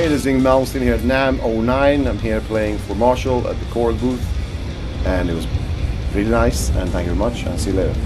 Hey, this is Malmsteen here at NAMM 09. I'm here playing for Marshall at the Chorus booth. And it was really nice. And thank you very much. And see you later.